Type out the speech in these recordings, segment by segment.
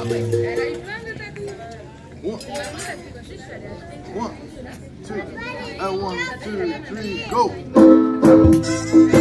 One. Two, and one, two, three, go!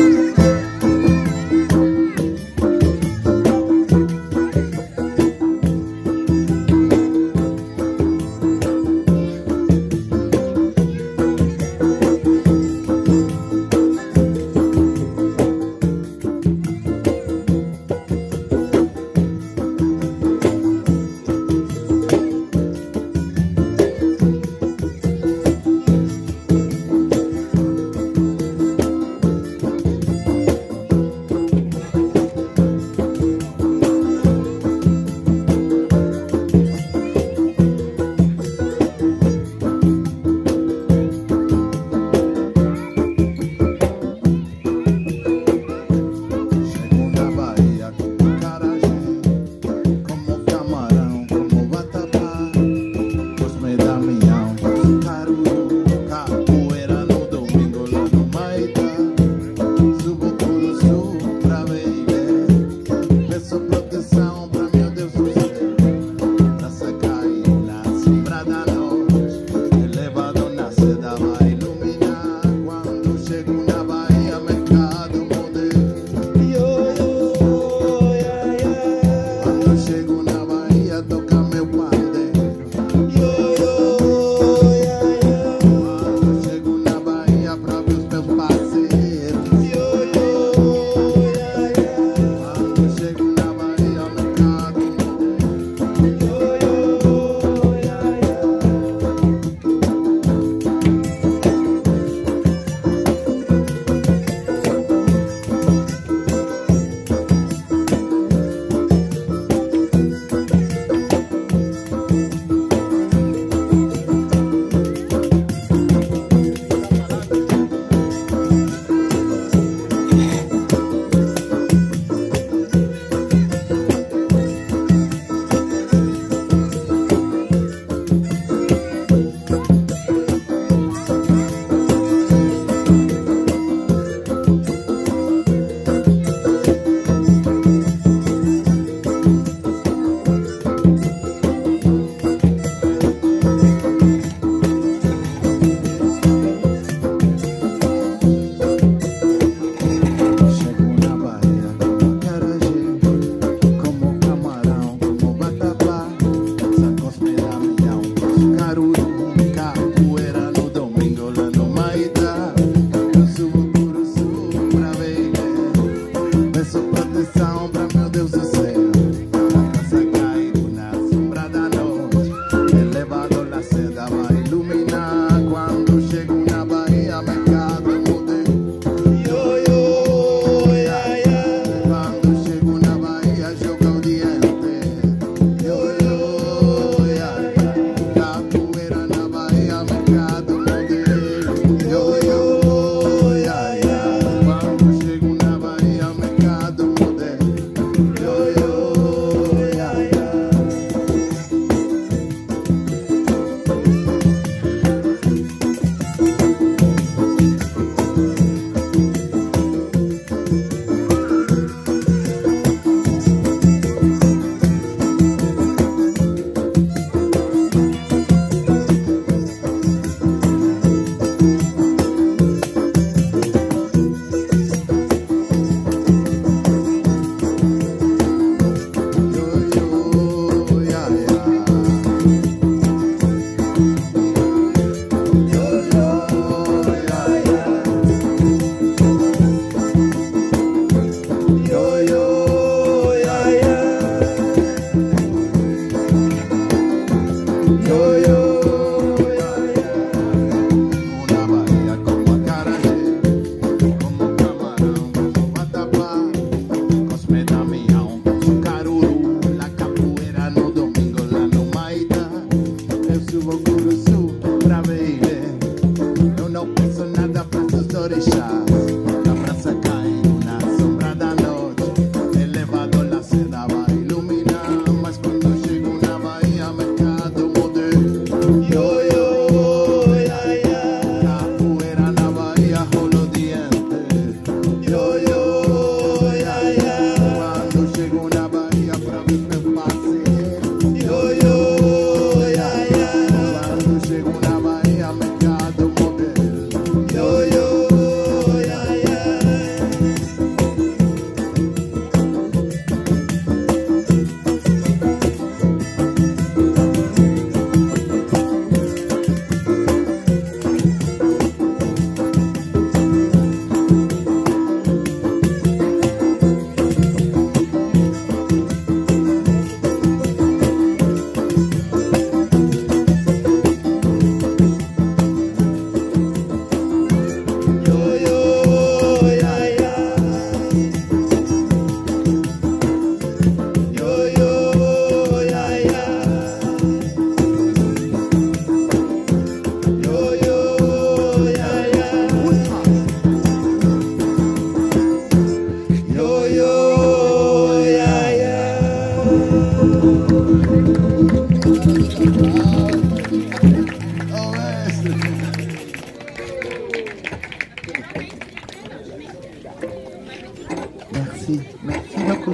assim, mete no cu.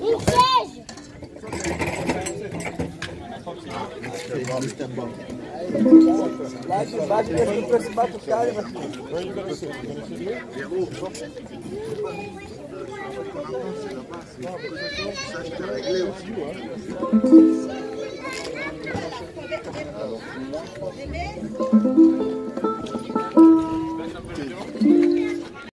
Ensejo! Muito bom. Vai de baixo, deixa pra se batucar, meu filho. Vai de baixo. Thank you. Thank you.